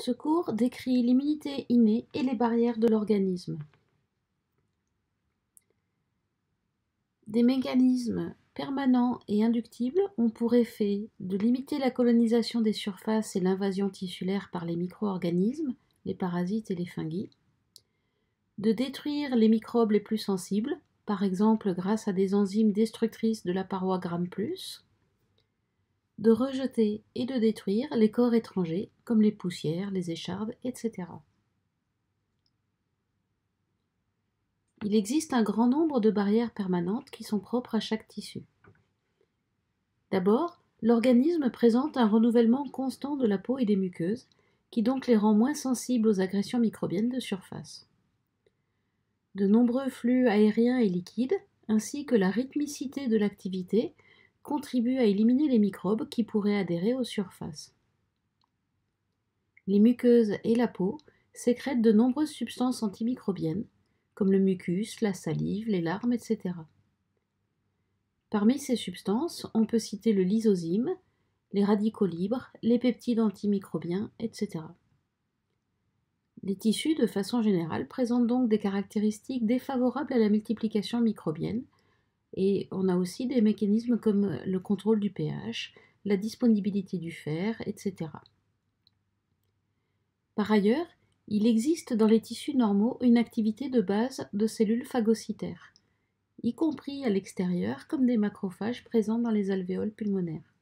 Ce cours décrit l'immunité innée et les barrières de l'organisme. Des mécanismes permanents et inductibles ont pour effet de limiter la colonisation des surfaces et l'invasion tissulaire par les micro-organismes, les parasites et les fungi, de détruire les microbes les plus sensibles, par exemple grâce à des enzymes destructrices de la paroi gram+, de rejeter et de détruire les corps étrangers comme les poussières, les échardes, etc. Il existe un grand nombre de barrières permanentes qui sont propres à chaque tissu. D'abord, l'organisme présente un renouvellement constant de la peau et des muqueuses, qui donc les rend moins sensibles aux agressions microbiennes de surface. De nombreux flux aériens et liquides, ainsi que la rythmicité de l'activité, contribuent à éliminer les microbes qui pourraient adhérer aux surfaces. Les muqueuses et la peau sécrètent de nombreuses substances antimicrobiennes, comme le mucus, la salive, les larmes, etc. Parmi ces substances, on peut citer le lysozyme, les radicaux libres, les peptides antimicrobiens, etc. Les tissus, de façon générale, présentent donc des caractéristiques défavorables à la multiplication microbienne, et on a aussi des mécanismes comme le contrôle du pH, la disponibilité du fer, etc. Par ailleurs, il existe dans les tissus normaux une activité de base de cellules phagocytaires, y compris à l'extérieur comme des macrophages présents dans les alvéoles pulmonaires.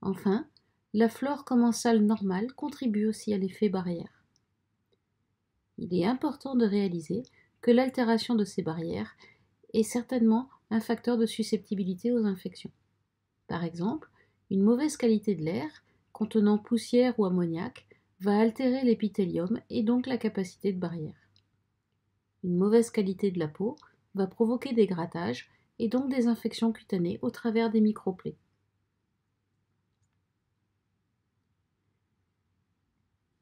Enfin, la flore commensale normale contribue aussi à l'effet barrière. Il est important de réaliser que l'altération de ces barrières est certainement un facteur de susceptibilité aux infections. Par exemple, une mauvaise qualité de l'air, contenant poussière ou ammoniac, va altérer l'épithélium et donc la capacité de barrière. Une mauvaise qualité de la peau va provoquer des grattages et donc des infections cutanées au travers des microplaies.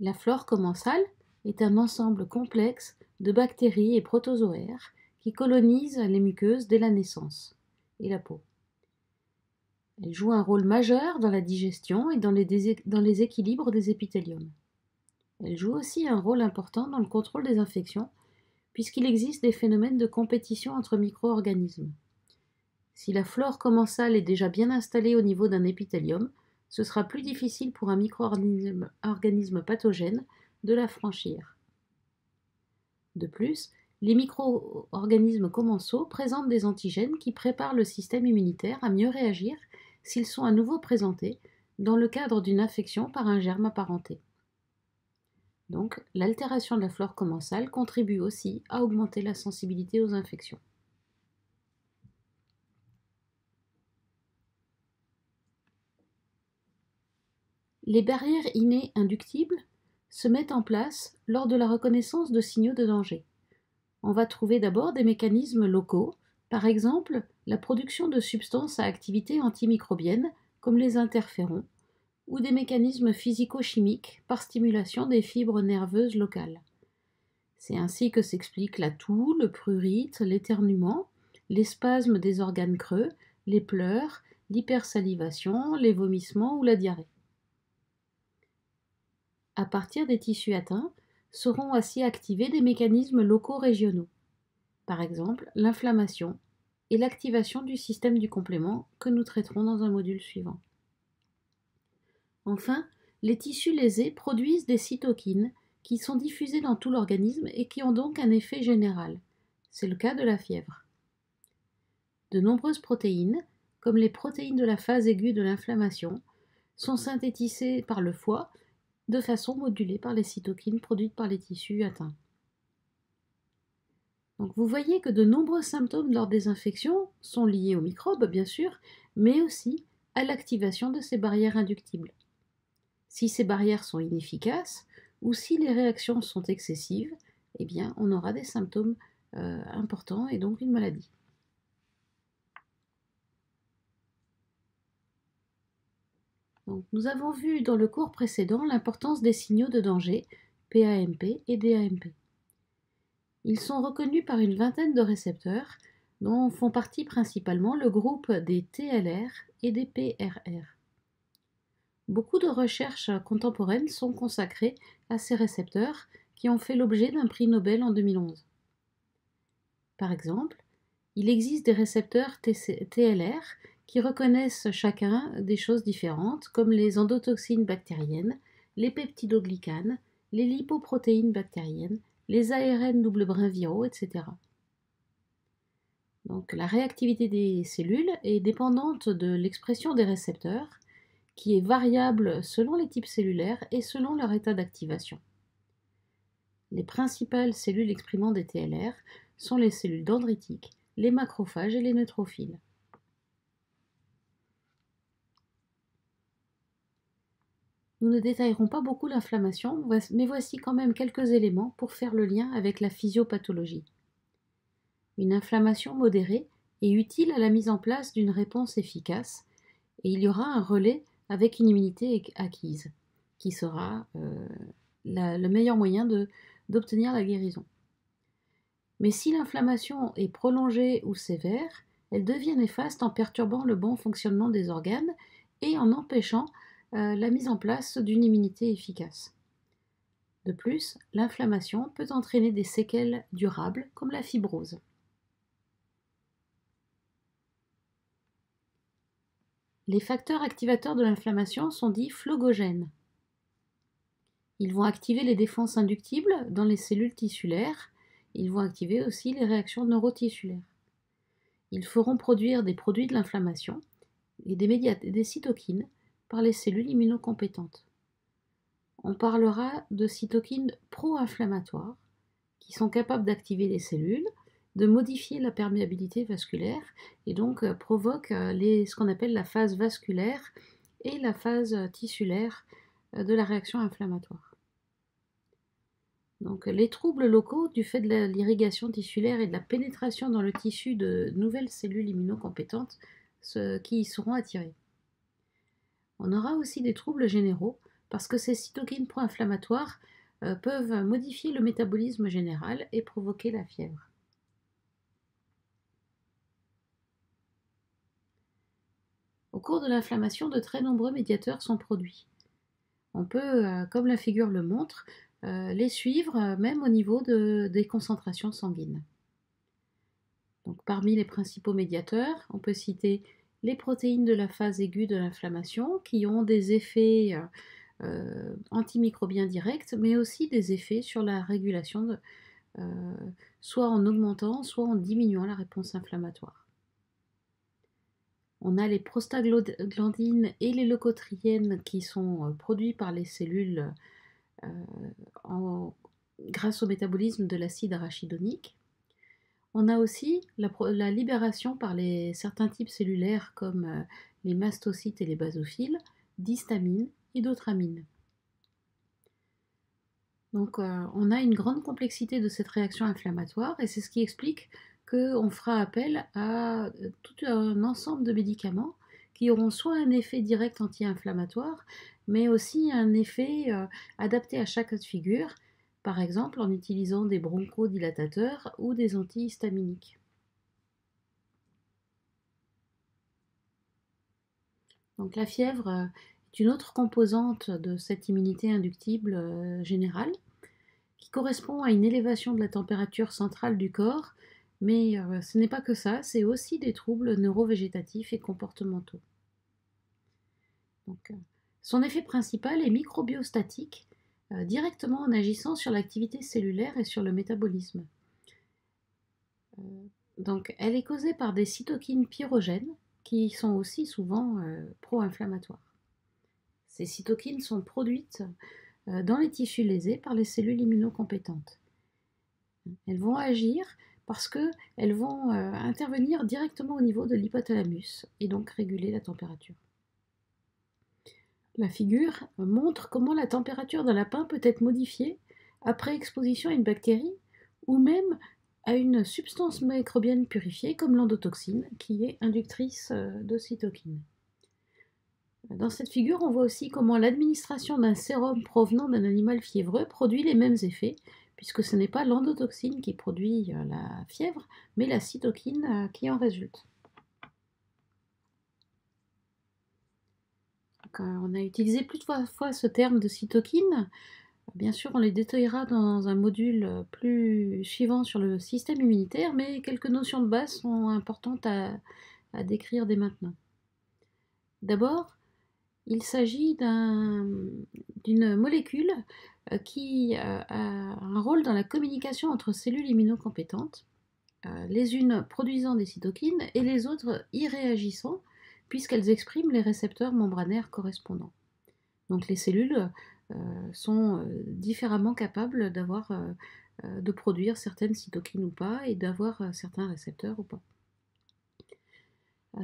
La flore commensale est un ensemble complexe de bactéries et protozoaires qui colonisent les muqueuses dès la naissance et la peau. Elle joue un rôle majeur dans la digestion et dans les, équilibres des épithéliums. Elle joue aussi un rôle important dans le contrôle des infections, puisqu'il existe des phénomènes de compétition entre micro-organismes. Si la flore commensale est déjà bien installée au niveau d'un épithélium, ce sera plus difficile pour un micro-organisme pathogène de la franchir. De plus, les micro-organismes commensaux présentent des antigènes qui préparent le système immunitaire à mieux réagir s'ils sont à nouveau présentés dans le cadre d'une infection par un germe apparenté. Donc, l'altération de la flore commensale contribue aussi à augmenter la sensibilité aux infections. Les barrières innées inductibles se mettent en place lors de la reconnaissance de signaux de danger on va trouver d'abord des mécanismes locaux, par exemple la production de substances à activité antimicrobienne, comme les interférons, ou des mécanismes physico-chimiques par stimulation des fibres nerveuses locales. C'est ainsi que s'explique la toux, le prurite, l'éternuement, les spasmes des organes creux, les pleurs, l'hypersalivation, les vomissements ou la diarrhée. À partir des tissus atteints, seront ainsi activés des mécanismes locaux régionaux, par exemple l'inflammation et l'activation du système du complément que nous traiterons dans un module suivant. Enfin, les tissus lésés produisent des cytokines qui sont diffusées dans tout l'organisme et qui ont donc un effet général. C'est le cas de la fièvre. De nombreuses protéines, comme les protéines de la phase aiguë de l'inflammation, sont synthétisées par le foie de façon modulée par les cytokines produites par les tissus atteints. Donc vous voyez que de nombreux symptômes lors des infections sont liés aux microbes, bien sûr, mais aussi à l'activation de ces barrières inductibles. Si ces barrières sont inefficaces ou si les réactions sont excessives, eh on aura des symptômes euh, importants et donc une maladie. Nous avons vu dans le cours précédent l'importance des signaux de danger, PAMP et DAMP. Ils sont reconnus par une vingtaine de récepteurs, dont font partie principalement le groupe des TLR et des PRR. Beaucoup de recherches contemporaines sont consacrées à ces récepteurs qui ont fait l'objet d'un prix Nobel en 2011. Par exemple, il existe des récepteurs TLR qui reconnaissent chacun des choses différentes, comme les endotoxines bactériennes, les peptidoglycanes, les lipoprotéines bactériennes, les ARN double brin viraux, etc. Donc la réactivité des cellules est dépendante de l'expression des récepteurs, qui est variable selon les types cellulaires et selon leur état d'activation. Les principales cellules exprimant des TLR sont les cellules dendritiques, les macrophages et les neutrophiles. Nous ne détaillerons pas beaucoup l'inflammation, mais voici quand même quelques éléments pour faire le lien avec la physiopathologie. Une inflammation modérée est utile à la mise en place d'une réponse efficace et il y aura un relais avec une immunité acquise qui sera euh, le meilleur moyen d'obtenir la guérison. Mais si l'inflammation est prolongée ou sévère, elle devient néfaste en perturbant le bon fonctionnement des organes et en empêchant la mise en place d'une immunité efficace. De plus, l'inflammation peut entraîner des séquelles durables comme la fibrose. Les facteurs activateurs de l'inflammation sont dits phlogogènes. Ils vont activer les défenses inductibles dans les cellules tissulaires. Ils vont activer aussi les réactions neurotissulaires. Ils feront produire des produits de l'inflammation et des, des cytokines par les cellules immunocompétentes. On parlera de cytokines pro-inflammatoires qui sont capables d'activer les cellules, de modifier la perméabilité vasculaire et donc euh, provoquent euh, ce qu'on appelle la phase vasculaire et la phase tissulaire euh, de la réaction inflammatoire. Donc, les troubles locaux du fait de l'irrigation tissulaire et de la pénétration dans le tissu de nouvelles cellules immunocompétentes qui y seront attirées. On aura aussi des troubles généraux parce que ces cytokines pro-inflammatoires euh, peuvent modifier le métabolisme général et provoquer la fièvre. Au cours de l'inflammation, de très nombreux médiateurs sont produits. On peut, euh, comme la figure le montre, euh, les suivre même au niveau des concentrations sanguines. Donc, parmi les principaux médiateurs, on peut citer les protéines de la phase aiguë de l'inflammation qui ont des effets euh, euh, antimicrobiens directs, mais aussi des effets sur la régulation, euh, soit en augmentant, soit en diminuant la réponse inflammatoire. On a les prostaglandines et les leucotriennes qui sont produits par les cellules grâce au métabolisme de l'acide arachidonique. On a aussi la, libération par certains types cellulaires comme euh, les mastocytes et les basophiles d'histamine et d'autres amines. Donc euh, on a une grande complexité de cette réaction inflammatoire et c'est ce qui explique qu'on fera appel à euh, tout un ensemble de médicaments qui auront soit un effet direct anti-inflammatoire, mais aussi un effet adapté à chaque figure par exemple en utilisant des bronchodilatateurs ou des antihistaminiques. Donc la fièvre euh, est une autre composante de cette immunité inductible euh, générale qui correspond à une élévation de la température centrale du corps, mais euh, ce n'est pas que ça, c'est aussi des troubles neurovégétatifs et comportementaux. son effet principal est microbiostatique directement en agissant sur l'activité cellulaire et sur le métabolisme. Euh, donc, elle est causée par des cytokines pyrogènes qui sont aussi souvent euh, pro-inflammatoires. Ces cytokines sont produites dans les tissus lésés par les cellules immunocompétentes. Elles vont agir parce qu'elles vont intervenir directement au niveau de l'hypothalamus et donc réguler la température. La figure montre comment la température d'un lapin peut être modifiée après exposition à une bactérie ou même à une substance microbienne purifiée comme l'endotoxine qui est inductrice euh, de cytokines. Dans cette figure, on voit aussi comment l'administration d'un sérum provenant d'un animal fiévreux produit les mêmes effets, puisque ce n'est pas l'endotoxine qui produit euh, la fièvre, mais la cytokine euh, qui en résulte. On a utilisé plusieurs fois ce terme de cytokine. Bien sûr, on les détaillera dans un module plus suivant sur le système immunitaire, mais quelques notions de base sont importantes à, décrire dès maintenant. D'abord, il s'agit d'une molécule euh, qui euh, a un rôle dans la communication entre cellules immunocompétentes, euh, les unes produisant des cytokines et les autres y réagissant, puisqu'elles expriment les récepteurs membranaires correspondants. Donc les cellules sont différemment capables d'avoir, de produire certaines cytokines ou pas, et d'avoir certains récepteurs ou pas.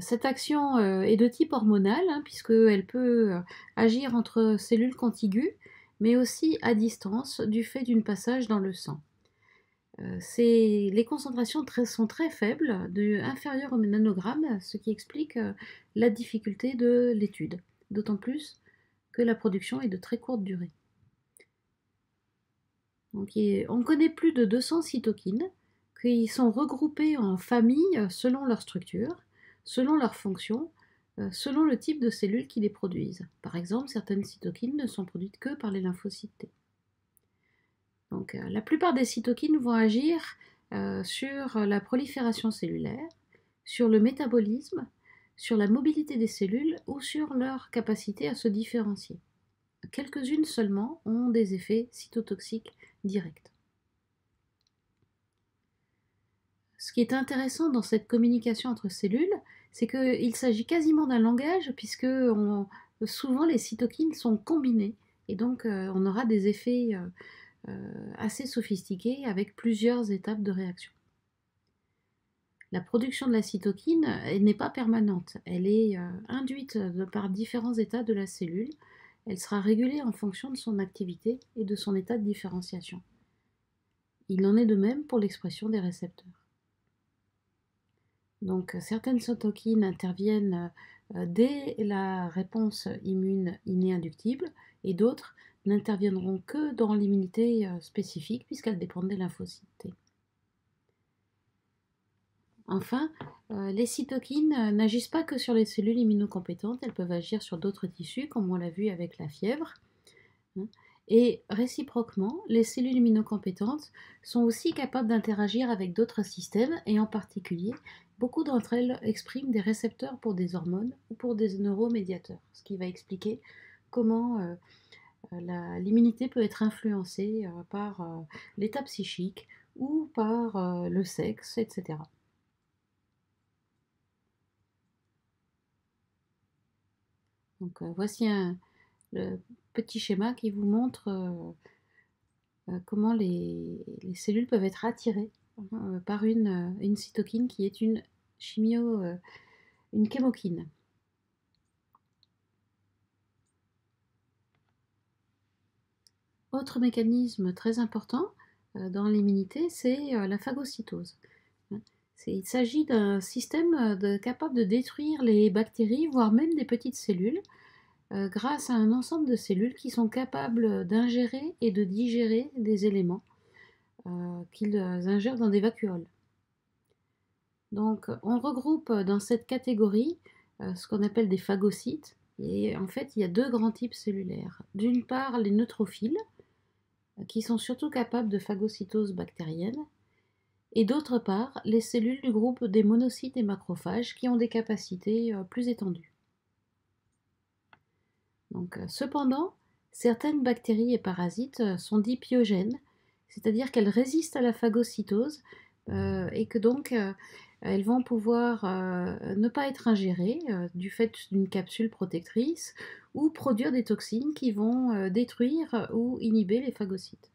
Cette action euh, est de type hormonal, hein, puisqu'elle peut euh, agir entre cellules contiguës, mais aussi à distance du fait d'un passage dans le sang. Euh, les concentrations sont très faibles, inférieures au nanogramme, ce qui explique la difficulté de l'étude, d'autant plus que la production est de très courte durée. on connaît plus de 200 cytokines qui sont regroupées en familles selon leur structure selon leur fonction, euh, selon le type de cellules qui les produisent. Par exemple, certaines cytokines ne sont produites que par les lymphocytes T. Euh, la plupart des cytokines vont agir euh, sur la prolifération cellulaire, sur le métabolisme, sur la mobilité des cellules ou sur leur capacité à se différencier. Quelques-unes seulement ont des effets cytotoxiques directs. Ce qui est intéressant dans cette communication entre cellules, c'est qu'il s'agit quasiment d'un langage, puisque souvent les cytokines sont combinées, et donc euh, on aura des effets assez sophistiqués avec plusieurs étapes de réaction. La production de la cytokine n'est pas permanente, elle est induite par différents états de la cellule, elle sera régulée en fonction de son activité et de son état de différenciation. Il en est de même pour l'expression des récepteurs. Donc certaines cytokines interviennent euh, dès la réponse immune innée inductible et d'autres n'interviendront que dans l'immunité euh, spécifique puisqu'elles dépendent des lymphocytes Enfin, euh, les cytokines n'agissent pas que sur les cellules immunocompétentes, elles peuvent agir sur d'autres tissus, comme on l'a vu avec la fièvre. Hein. Et réciproquement, les cellules immunocompétentes sont aussi capables d'interagir avec d'autres systèmes, et en particulier Beaucoup d'entre elles expriment des récepteurs pour des hormones ou pour des neuromédiateurs, ce qui va expliquer comment euh, euh, l'immunité peut être influencée euh, par l'état psychique ou par le sexe, etc. Donc voici un le petit schéma qui vous montre comment les, cellules peuvent être attirées euh, par une, euh, cytokine qui est une chimio, euh, une chémokine. Autre mécanisme très important dans l'immunité, c'est la phagocytose. Il s'agit d'un système capable de détruire les bactéries, voire même des petites cellules, grâce à un ensemble de cellules qui sont capables d'ingérer et de digérer des éléments euh, qu'ils ingèrent dans des vacuoles. Donc on regroupe dans cette catégorie euh, ce qu'on appelle des phagocytes. Et en fait, il y a deux grands types cellulaires. D'une part, les neutrophiles, euh, qui sont surtout capables de phagocytose bactérienne. Et d'autre part, les cellules du groupe des monocytes et macrophages, qui ont des capacités plus étendues. Donc, cependant, certaines bactéries et parasites sont dits pyogènes, c'est-à-dire qu'elles résistent à la phagocytose euh, et que donc euh, elles vont pouvoir euh, ne pas être ingérées du fait d'une capsule protectrice ou produire des toxines qui vont détruire ou inhiber les phagocytes.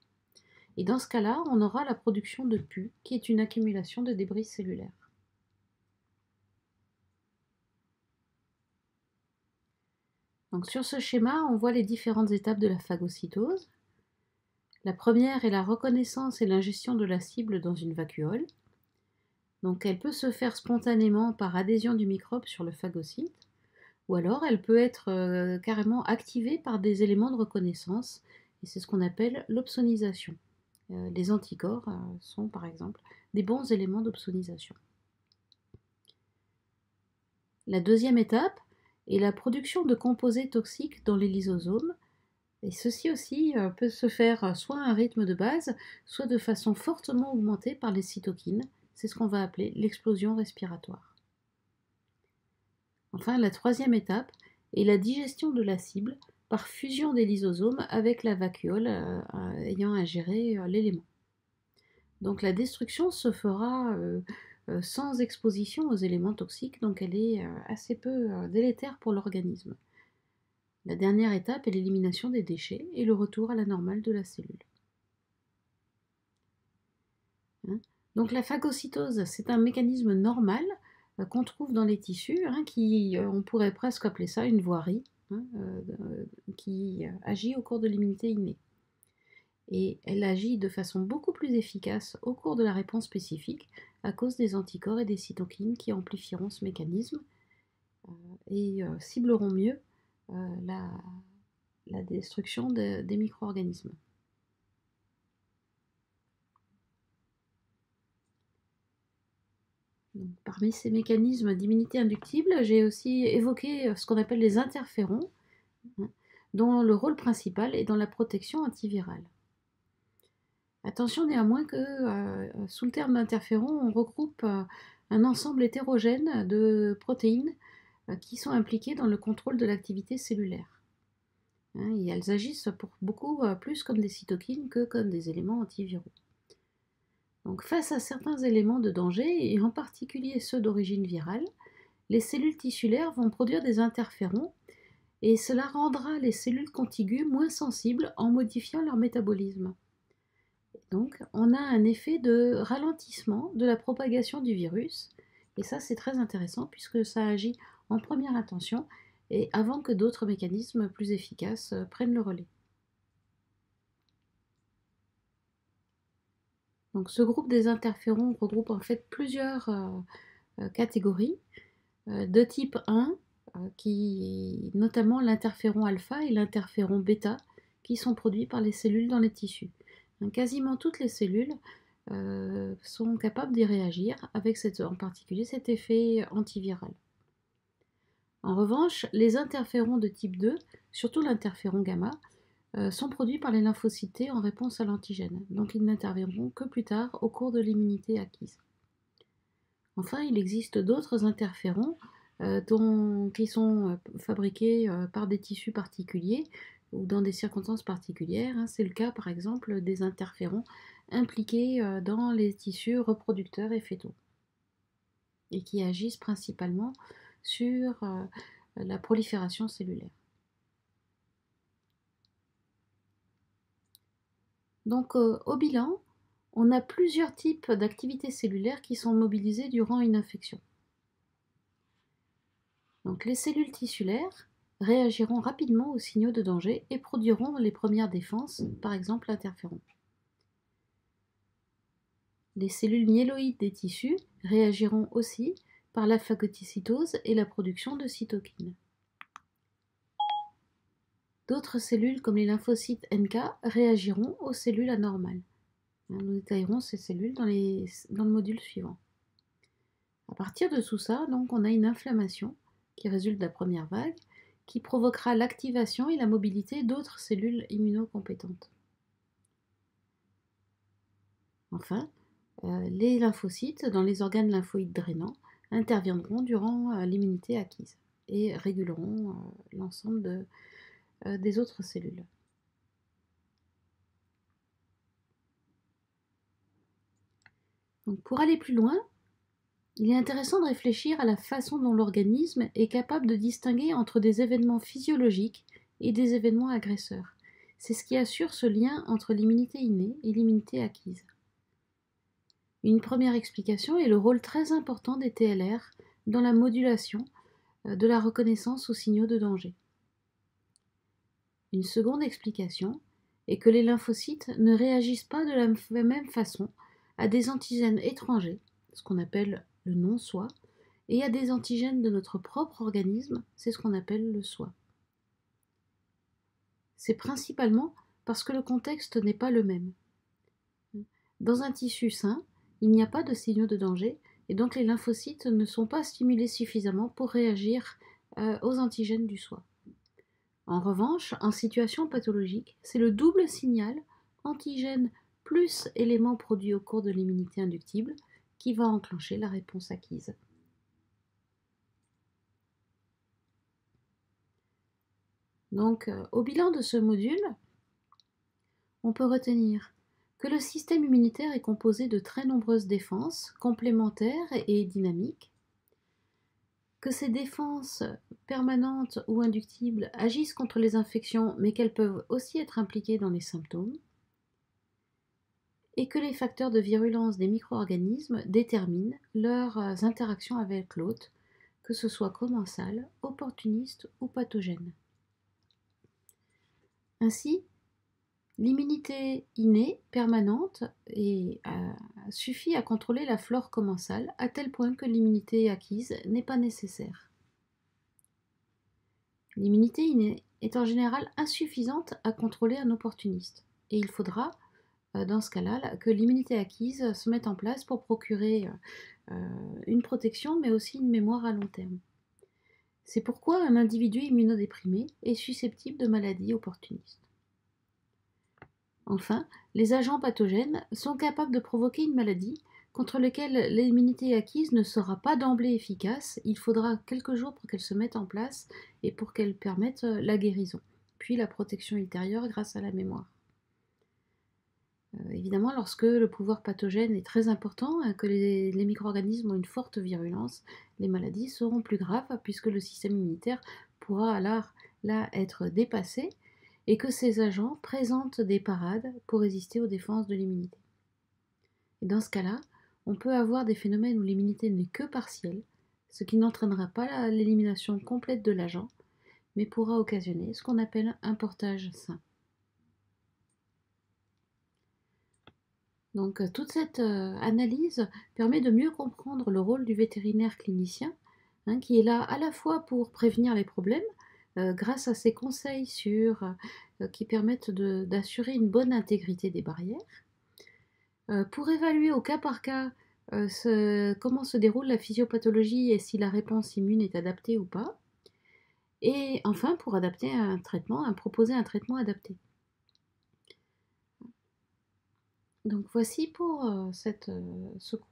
Et dans ce cas-là, on aura la production de pus, qui est une accumulation de débris cellulaires. Sur ce schéma, on voit les différentes étapes de la phagocytose. La première est la reconnaissance et l'ingestion de la cible dans une vacuole. Donc elle peut se faire spontanément par adhésion du microbe sur le phagocyte, ou alors elle peut être euh, carrément activée par des éléments de reconnaissance, et c'est ce qu'on appelle l'opsonisation. Euh, les anticorps euh, sont par exemple des bons éléments d'opsonisation. La deuxième étape et la production de composés toxiques dans les lysosomes. Et ceci aussi peut se faire soit à un rythme de base, soit de façon fortement augmentée par les cytokines. C'est ce qu'on va appeler l'explosion respiratoire. Enfin, la troisième étape est la digestion de la cible par fusion des lysosomes avec la vacuole euh, ayant ingéré euh, l'élément. Donc la destruction se fera euh, sans exposition aux éléments toxiques, donc elle est euh, assez peu euh, délétère pour l'organisme. La dernière étape est l'élimination des déchets et le retour à la normale de la cellule. Hein donc la phagocytose, c'est un mécanisme normal qu'on trouve dans les tissus, hein, qui, on pourrait presque appeler ça une voirie, hein, qui agit au cours de l'immunité innée et elle agit de façon beaucoup plus efficace au cours de la réponse spécifique à cause des anticorps et des cytokines qui amplifieront ce mécanisme euh, et euh, cibleront mieux euh, la, destruction des micro-organismes. Parmi ces mécanismes d'immunité inductible, j'ai aussi évoqué ce qu'on appelle les interférons, hein, dont le rôle principal est dans la protection antivirale. Attention néanmoins que euh, sous le terme d'interféron, on regroupe euh, un ensemble hétérogène de protéines euh, qui sont impliquées dans le contrôle de l'activité cellulaire. Hein, elles agissent pour beaucoup plus comme des cytokines que comme des éléments antiviraux. Face à certains éléments de danger, et en particulier ceux d'origine virale, les cellules tissulaires vont produire des interférons et cela rendra les cellules contiguës moins sensibles en modifiant leur métabolisme. Donc, on a un effet de ralentissement de la propagation du virus. Et ça, c'est très intéressant puisque ça agit en première intention et avant que d'autres mécanismes plus efficaces euh, prennent le relais. Ce groupe des interférons regroupe en fait plusieurs euh, euh, catégories de type 1, qui notamment l'interféron alpha et l'interféron bêta, qui sont produits par les cellules dans les tissus quasiment toutes les cellules euh, sont capables d'y réagir, avec en particulier cet effet antiviral. En revanche, les interférons de type 2, surtout l'interféron gamma, euh, sont produits par les lymphocytes en réponse à l'antigène, donc ils n'interviendront que plus tard au cours de l'immunité acquise. Enfin, il existe d'autres interférons euh, qui sont fabriqués par des tissus particuliers, ou dans des circonstances particulières. Hein. C'est le cas par exemple des interférons impliqués euh, dans les tissus reproducteurs et fétaux et qui agissent principalement sur euh, la prolifération cellulaire. Donc euh, au bilan, on a plusieurs types d'activités cellulaires qui sont mobilisées durant une infection. Donc les cellules tissulaires, réagiront rapidement aux signaux de danger et produiront les premières défenses, par exemple l'interféron. Les cellules myéloïdes des tissus réagiront aussi par la phagocytose et la production de cytokines. D'autres cellules, comme les lymphocytes NK, réagiront aux cellules anormales. Nous détaillerons ces cellules dans, le module suivant. À partir de tout ça, donc, on a une inflammation qui résulte de la première vague, qui provoquera l'activation et la mobilité d'autres cellules immunocompétentes. Enfin, euh, les lymphocytes dans les organes lymphoïdes drainants interviendront durant euh, l'immunité acquise et réguleront euh, l'ensemble des autres cellules. Pour aller plus loin, il est intéressant de réfléchir à la façon dont l'organisme est capable de distinguer entre des événements physiologiques et des événements agresseurs. C'est ce qui assure ce lien entre l'immunité innée et l'immunité acquise. Une première explication est le rôle très important des TLR dans la modulation euh, de la reconnaissance aux signaux de danger. Une seconde explication est que les lymphocytes ne réagissent pas de la même façon à des antigènes étrangers, ce qu'on appelle le non-soi, et a des antigènes de notre propre organisme, c'est ce qu'on appelle le soi. C'est principalement parce que le contexte n'est pas le même. Dans un tissu sain, il n'y a pas de signaux de danger, et donc les lymphocytes ne sont pas stimulés suffisamment pour réagir aux antigènes du soi. En revanche, en situation pathologique, c'est le double signal antigène plus élément produit au cours de l'immunité inductible qui va enclencher la réponse acquise. Donc, euh, au bilan de ce module, on peut retenir que le système immunitaire est composé de très nombreuses défenses complémentaires et dynamiques, que ces défenses permanentes ou inductibles agissent contre les infections, mais qu'elles peuvent aussi être impliquées dans les symptômes, et que les facteurs de virulence des micro-organismes déterminent leurs interactions avec l'hôte, que ce soit commensal, opportuniste ou pathogène. Ainsi, l'immunité innée permanente euh, suffit à contrôler la flore commensale à tel point que l'immunité acquise n'est pas nécessaire. L'immunité innée est en général insuffisante à contrôler un opportuniste et il faudra euh, dans ce cas-là, que l'immunité acquise se mette en place pour procurer euh, une protection, mais aussi une mémoire à long terme. C'est pourquoi un individu immunodéprimé est susceptible de maladies opportunistes. Enfin, les agents pathogènes sont capables de provoquer une maladie contre laquelle l'immunité acquise ne sera pas d'emblée efficace. Il faudra quelques jours pour qu'elle se mette en place et pour qu'elle permette la guérison, puis la protection ultérieure grâce à la mémoire. Euh, évidemment, lorsque le pouvoir pathogène est très important, hein, que les, micro-organismes ont une forte virulence, les maladies seront plus graves puisque le système immunitaire pourra alors là être dépassé et que ces agents présentent des parades pour résister aux défenses de l'immunité. Et dans ce cas-là, on peut avoir des phénomènes où l'immunité n'est que partielle, ce qui n'entraînera pas l'élimination complète de l'agent, mais pourra occasionner ce qu'on appelle un portage sain. Donc euh, toute cette euh, analyse permet de mieux comprendre le rôle du vétérinaire clinicien, hein, qui est là à la fois pour prévenir les problèmes, grâce à ses conseils sur, qui permettent d'assurer une bonne intégrité des barrières, pour évaluer au cas par cas comment se déroule la physiopathologie et si la réponse immune est adaptée ou pas, et enfin pour adapter un traitement, proposer un traitement adapté. Donc voici pour euh, euh, ce cours.